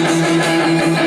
Música